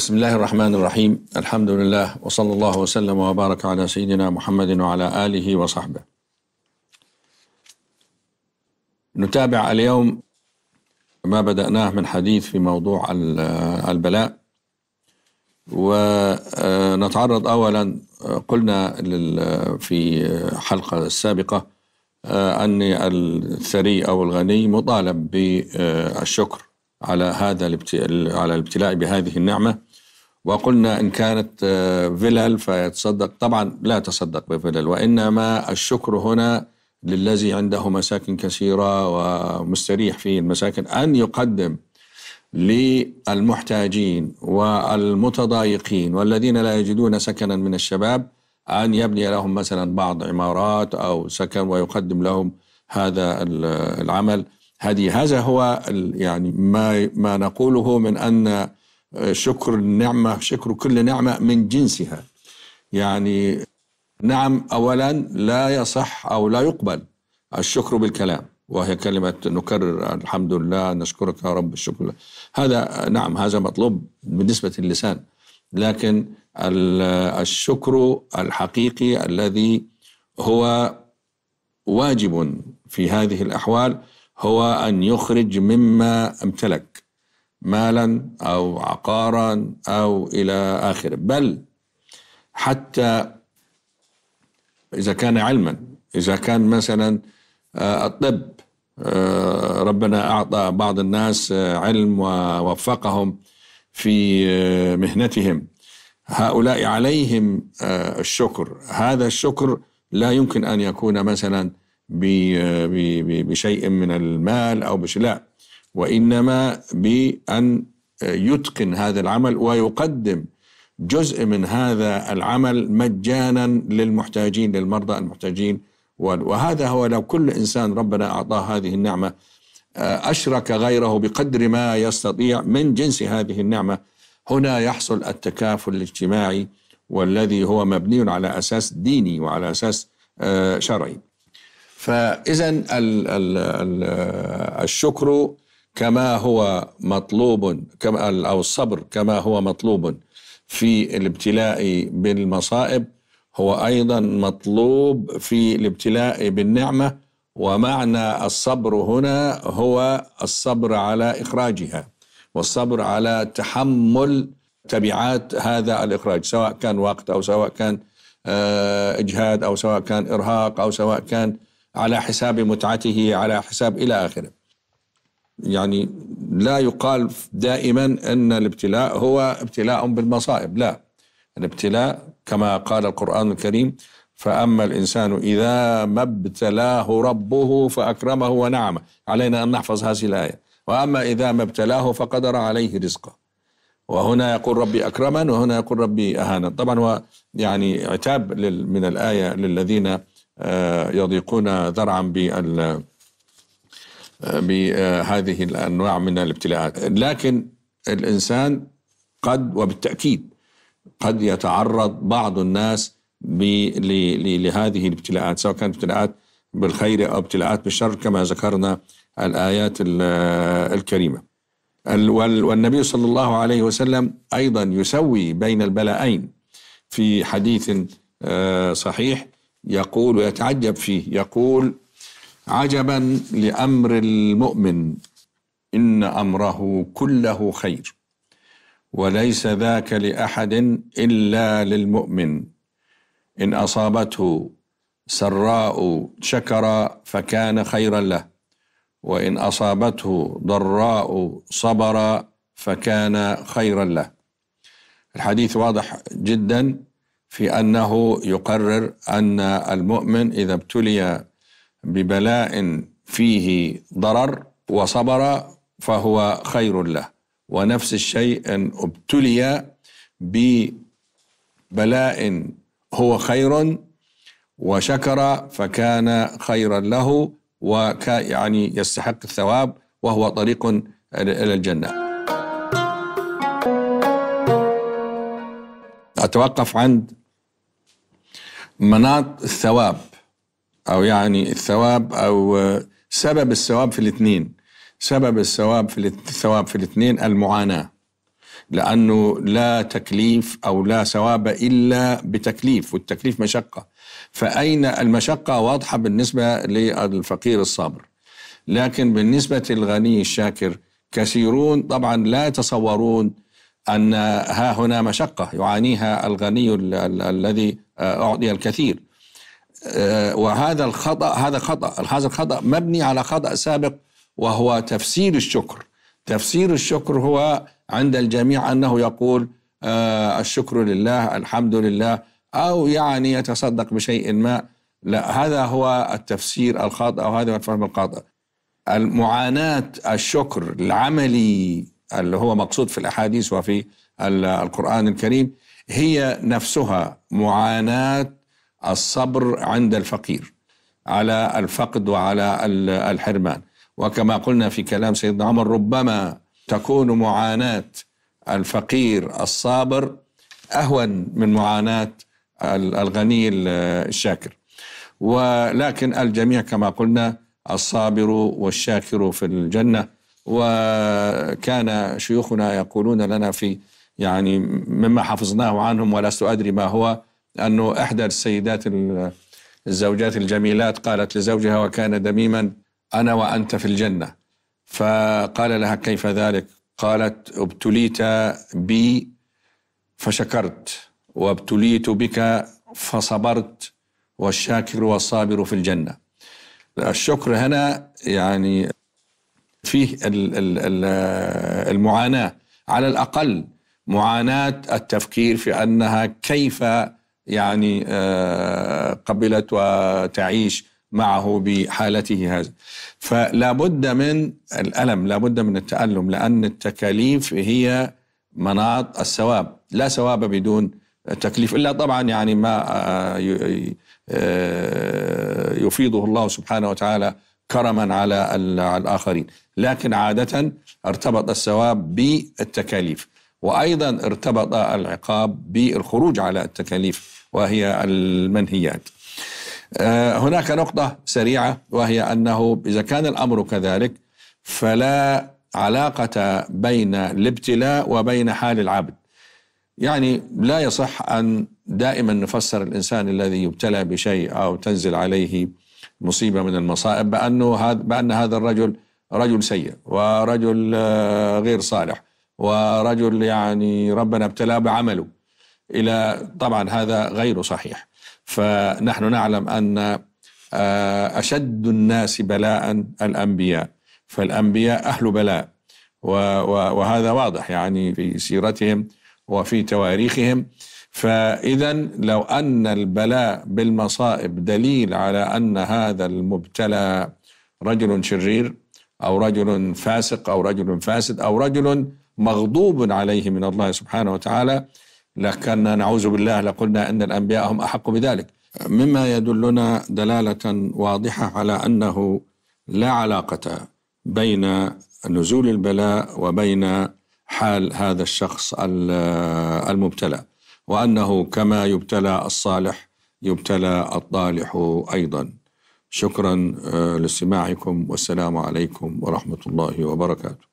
بسم الله الرحمن الرحيم الحمد لله وصلى الله وسلم وبارك على سيدنا محمد وعلى آله وصحبه نتابع اليوم ما بدأناه من حديث في موضوع البلاء ونتعرض أولا قلنا في حلقة السابقة أن الثري أو الغني مطالب بالشكر على هذا على الابتلاء بهذه النعمة وقلنا إن كانت فلل فيتصدق. طبعا لا تصدق بفلل وإنما الشكر هنا للذي عنده مساكن كثيرة ومستريح في المساكن أن يقدم للمحتاجين والمتضايقين والذين لا يجدون سكنا من الشباب أن يبني لهم مثلا بعض عمارات أو سكن ويقدم لهم هذا العمل. هذه هذا هو يعني ما ما نقوله من أن شكر النعمة شكر كل نعمة من جنسها. يعني نعم أولا لا يصح أو لا يقبل الشكر بالكلام وهي كلمة نكرر الحمد لله نشكرك يا رب الشكر لله هذا نعم هذا مطلوب بالنسبة للسان. لكن الشكر الحقيقي الذي هو واجب في هذه الأحوال هو أن يخرج مما امتلك. مالا أو عقارا أو إلى آخره. بل حتى إذا كان علما إذا كان مثلا الطب ربنا أعطى بعض الناس علم ووفقهم في مهنتهم. هؤلاء عليهم الشكر. هذا الشكر لا يمكن أن يكون مثلا بشيء من المال أو بشيء لا. وإنما بأن يتقن هذا العمل ويقدم جزء من هذا العمل مجانا للمحتاجين للمرضى المحتاجين وهذا هو لو كل إنسان ربنا أعطاه هذه النعمة أشرك غيره بقدر ما يستطيع من جنس هذه النعمة هنا يحصل التكافل الاجتماعي والذي هو مبني على أساس ديني وعلى أساس شرعي. فاذا الشكر كما هو مطلوب كما أو الصبر كما هو مطلوب في الابتلاء بالمصائب هو أيضا مطلوب في الابتلاء بالنعمة ومعنى الصبر هنا هو الصبر على إخراجها والصبر على تحمل تبعات هذا الإخراج سواء كان وقت أو سواء كان إجهاد أو سواء كان إرهاق أو سواء كان على حساب متعته على حساب إلى آخره. يعني لا يقال دائما أن الابتلاء هو ابتلاء بالمصائب لا. الابتلاء كما قال القرآن الكريم فأما الإنسان إذا ما ابتلاه ربه فأكرمه ونعمه علينا أن نحفظ هذه الآية. وأما إذا ما ابتلاه فقدر عليه رزقه. وهنا يقول ربي اكرمن وهنا يقول ربي اهانا. طبعا هو يعني عتاب من الآية للذين يضيقون ذرعا بال بهذه الأنواع من الابتلاءات. لكن الإنسان قد وبالتأكيد قد يتعرض بعض الناس لهذه الابتلاءات سواء كانت ابتلاءات بالخير أو ابتلاءات بالشر كما ذكرنا الآيات الكريمة. والنبي صلى الله عليه وسلم أيضا يسوي بين البلاءين في حديث صحيح يقول ويتعجب فيه. يقول عجبا لأمر المؤمن. إن أمره كله خير. وليس ذاك لأحد إلا للمؤمن. إن أصابته سراء شكر فكان خيرا له. وإن أصابته ضراء صبر فكان خيرا له. الحديث واضح جدا في أنه يقرر أن المؤمن إذا ابتلي ببلاء فيه ضرر وصبر فهو خير له ونفس الشيء أن ابتلي ببلاء هو خير وشكر فكان خيرا له وك يعني يستحق الثواب وهو طريق إلى الجنة. أتوقف عند مناط الثواب أو يعني الثواب أو سبب الثواب في الاثنين. سبب الثواب في الثواب في الاثنين المعاناة. لأنه لا تكليف أو لا ثواب إلا بتكليف والتكليف مشقة. فأين المشقة؟ واضحة بالنسبة للفقير الصابر. لكن بالنسبة للغني الشاكر كثيرون طبعا لا يتصورون أن ها هنا مشقة يعانيها الغني الذي أعطي الكثير. وهذا الخطأ هذا خطأ هذا الخطأ مبني على خطأ سابق وهو تفسير الشكر. تفسير الشكر هو عند الجميع أنه يقول آه الشكر لله الحمد لله أو يعني يتصدق بشيء ما. لا هذا هو التفسير الخاطئ أو هذا هو الفهم الخاطئ. المعاناة الشكر العملي اللي هو مقصود في الأحاديث وفي القرآن الكريم هي نفسها معاناة الصبر عند الفقير على الفقد وعلى الحرمان. وكما قلنا في كلام سيدنا عمر ربما تكون معاناة الفقير الصابر أهون من معاناة الغني الشاكر. ولكن الجميع كما قلنا الصابر والشاكر في الجنة. وكان شيوخنا يقولون لنا في يعني مما حفظناه عنهم ولست أدري ما هو أنه إحدى السيدات الزوجات الجميلات قالت لزوجها وكان دميما أنا وأنت في الجنة. فقال لها كيف ذلك؟ قالت ابتليت بي فشكرت وابتليت بك فصبرت والشاكر والصابر في الجنة. الشكر هنا يعني فيه المعاناة. على الأقل معاناة التفكير في أنها كيف يعني آه، قبلت وتعيش معه بحالته هذا فلا بد من الألم لا بد من التألم لأن التكاليف هي مناط الثواب لا ثواب بدون تكليف. إلا طبعا يعني ما آه، آه، يفيضه الله سبحانه وتعالى كرما على الآخرين. لكن عادة ارتبط الثواب بالتكاليف. وأيضا ارتبط العقاب بالخروج على التكاليف وهي المنهيات. آه، هناك نقطة سريعة وهي أنه إذا كان الأمر كذلك فلا علاقة بين الابتلاء وبين حال العبد. يعني لا يصح أن دائما نفسر الإنسان الذي يبتلى بشيء أو تنزل عليه مصيبة من المصائب بأنه هذا بأن هذا الرجل رجل سيء ورجل آه، غير صالح. ورجل يعني ربنا ابتلاه بعمله. إلى طبعا هذا غير صحيح. فنحن نعلم أن آه، أشد الناس بلاء الأنبياء. فالأنبياء أهل بلاء. وهذا واضح يعني في سيرتهم وفي تواريخهم. فاذا لو أن البلاء بالمصائب دليل على أن هذا المبتلى رجل شرير أو رجل فاسق أو رجل فاسد أو رجل مغضوب عليه من الله سبحانه وتعالى لكن نعوذ بالله لقلنا إن الأنبياء هم أحق بذلك. مما يدلنا دلالة واضحة على أنه لا علاقة بين نزول البلاء وبين حال هذا الشخص المبتلى وأنه كما يبتلى الصالح يبتلى الطالح أيضا. شكرا لاستماعكم والسلام عليكم ورحمة الله وبركاته.